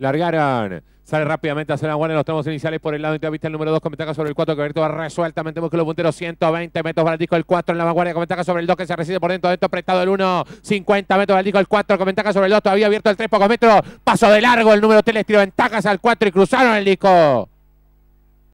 Largaron. Sale rápidamente a hacer la buena en los tramos iniciales por el lado vista el número 2 con sobre el 4 que Berto va resueltamente músculo puntero 120 metros para el disco el 4 en la vanguardia con sobre el 2 que se resiste por dentro dentro apretado el 1 50 metros para el disco el 4 con sobre el 2 todavía abierto el 3 pocos metros paso de largo el número 3 les tiró ventajas al 4 y cruzaron el disco